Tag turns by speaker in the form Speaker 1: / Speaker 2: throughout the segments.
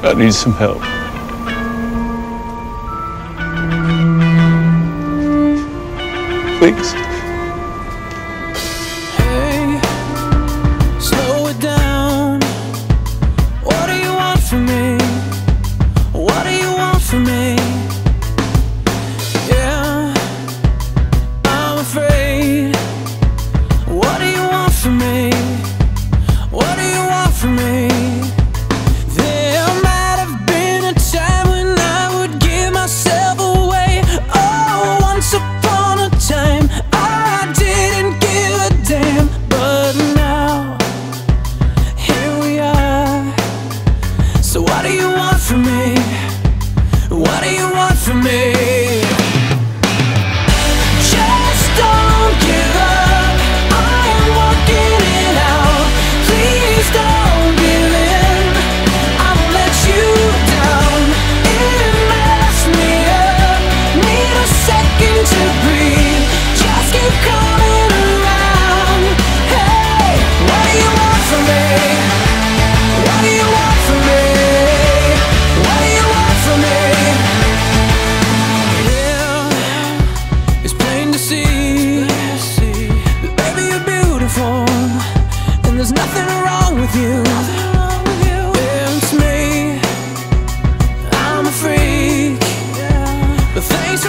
Speaker 1: I needs some help. Please.
Speaker 2: me.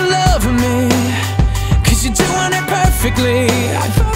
Speaker 2: love me. Cause you're doing it perfectly.